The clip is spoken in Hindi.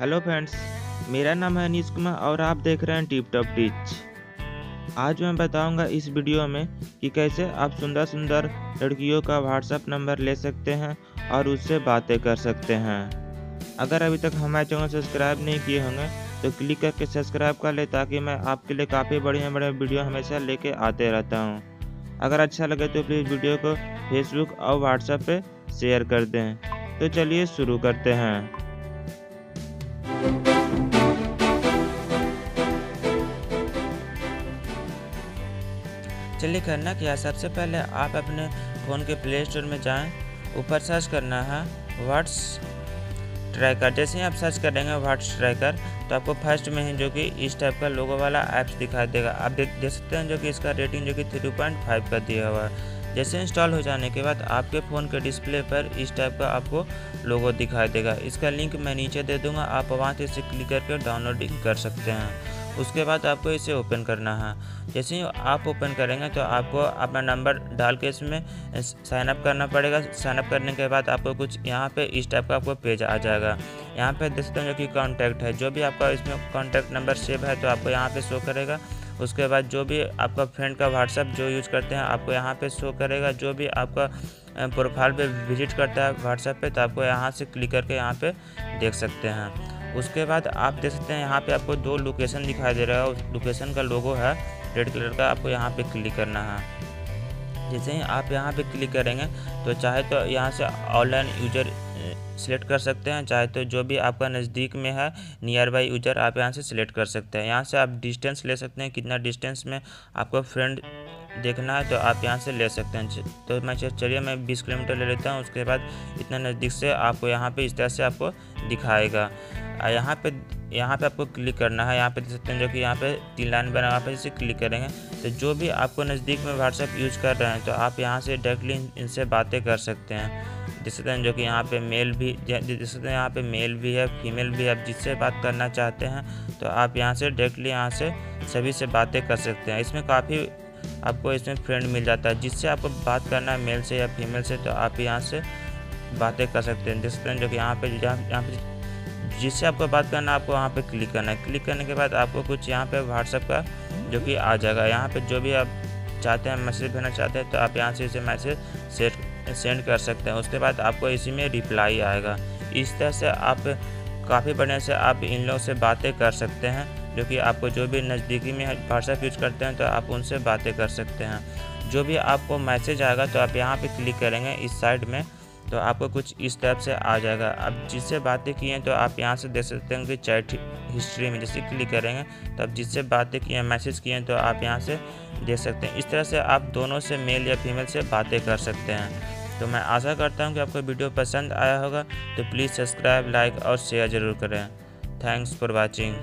हेलो फ्रेंड्स मेरा नाम है अनीश कुमार और आप देख रहे हैं टिप टॉप टिच आज मैं बताऊँगा इस वीडियो में कि कैसे आप सुंदर सुंदर लड़कियों का व्हाट्सएप नंबर ले सकते हैं और उससे बातें कर सकते हैं। अगर अभी तक हमारे चैनल सब्सक्राइब नहीं किए होंगे तो क्लिक करके सब्सक्राइब कर ले ताकि मैं आपके लिए काफ़ी बढ़िया बढ़िया वीडियो हमेशा लेके आते रहता हूँ। अगर अच्छा लगे तो प्लीज़ वीडियो को फेसबुक और व्हाट्सएप पर शेयर कर दें। तो चलिए शुरू करते हैं। चलिए करना क्या सबसे पहले आप अपने फ़ोन के प्ले स्टोर में जाएँ, ऊपर सर्च करना है व्हाट्स ट्रैकर जैसे ही आप सर्च करेंगे व्हाट्स ट्रैकर तो आपको फ़र्स्ट में ही जो कि इस टाइप का लोगो वाला ऐप्स दिखाई देगा। आप देख देख सकते हैं जो कि इसका रेटिंग जो कि थ्री पॉइंट फाइव का दिया हुआ है। जैसे इंस्टॉल हो जाने के बाद आपके फ़ोन के डिस्प्ले पर इस टाइप का आपको लोगो दिखाई देगा। इसका लिंक मैं नीचे दे दूँगा, आप वहाँ से इसे क्लिक करके डाउनलोडिंग कर सकते हैं। उसके बाद आपको इसे ओपन करना है। जैसे ही आप ओपन करेंगे तो आपको अपना नंबर डाल के इसमें साइनअप करना पड़ेगा। साइनअप करने के बाद आपको कुछ यहाँ पे इस टाइप का आपको पेज आ जाएगा। यहाँ पे देख सकते हैं जो कि कॉन्टैक्ट है। जो भी आपका इसमें कॉन्टैक्ट नंबर सेव है तो आपको यहाँ पे शो करेगा। उसके बाद जो भी आपका फ्रेंड का व्हाट्सअप जो यूज़ करते हैं, आपको यहाँ पे शो करेगा। जो भी आपका प्रोफ़ाइल पे विज़िट करता है व्हाट्सएप पे तो आपको यहाँ से क्लिक करके यहाँ पे देख सकते हैं। उसके बाद आप देख सकते हैं, यहाँ पे आपको दो लोकेशन दिखाई दे रहा है। उस लोकेशन का लोगो है रेड कलर का, आपको यहाँ पे क्लिक करना है। जैसे ही आप यहाँ पे क्लिक करेंगे तो चाहे तो यहाँ से ऑनलाइन यूज़र सिलेक्ट कर सकते हैं, चाहे तो जो भी आपका नज़दीक में है नियर बाई यूज़र आप यहाँ से सिलेक्ट कर सकते हैं। यहाँ से आप डिस्टेंस ले सकते हैं, कितना डिस्टेंस में आपको फ्रेंड देखना है तो आप यहाँ से ले सकते हैं। तो मैं चलिए मैं 20 किलोमीटर ले लेता हूँ, उसके बाद इतना नज़दीक से आपको यहाँ पे इस तरह से आपको दिखाएगा। यहाँ पे यहाँ पे आपको क्लिक करना है। यहाँ पे देख सकते हैं जो कि यहाँ पे तीन लाइन बना वहाँ पे जैसे क्लिक करेंगे। तो जो भी आपको नज़दीक में व्हाट्सएप यूज़ कर रहे हैं तो आप यहाँ से डायरेक्टली इनसे बातें कर सकते हैं। देख सकते हैं जो कि यहाँ पे मेल भी देख सकते हैं यहाँ पे मेल भी है फीमेल भी है। आप जिससे बात करना चाहते हैं तो आप यहाँ से डायरेक्टली यहाँ से सभी से बातें कर सकते हैं। इसमें काफ़ी आपको इसमें फ्रेंड मिल जाता है। जिससे आपको बात करना है मेल से या फीमेल से तो आप यहाँ से बातें कर सकते हैं। देख सकते हैं जो कि यहाँ पे यहाँ पे जिससे आपको बात करना है आपको वहाँ पे क्लिक करना है। क्लिक करने के बाद आपको कुछ यहाँ पे व्हाट्सएप का जो कि आ जाएगा। यहाँ पे जो भी आप चाहते हैं मैसेज भेजना चाहते हैं तो आप यहाँ से इसे मैसेज सेट सेंड कर सकते हैं। उसके बाद आपको इसी में रिप्लाई आएगा। इस तरह से आप काफ़ी बढ़िया से आप इन लोगों से बातें कर सकते हैं, जो कि आपको जो भी नज़दीकी में व्हाट्सएप यूज़ करते हैं तो आप उनसे बातें कर सकते हैं। जो भी आपको मैसेज आएगा तो आप यहाँ पे क्लिक करेंगे। इस साइड में तो आपको कुछ इस टाइप से आ जाएगा। अब जिससे बातें की हैं तो आप यहाँ से देख सकते हैं कि चैट हिस्ट्री में जैसे क्लिक करेंगे तो आप जिससे बातें की हैं, मैसेज किए हैं तो आप यहाँ से देख सकते हैं। इस तरह से आप दोनों से मेल या फीमेल से बातें कर सकते हैं। तो मैं आशा करता हूँ कि आपको वीडियो पसंद आया होगा तो प्लीज़ सब्सक्राइब, लाइक और शेयर ज़रूर करें। Thanks for watching.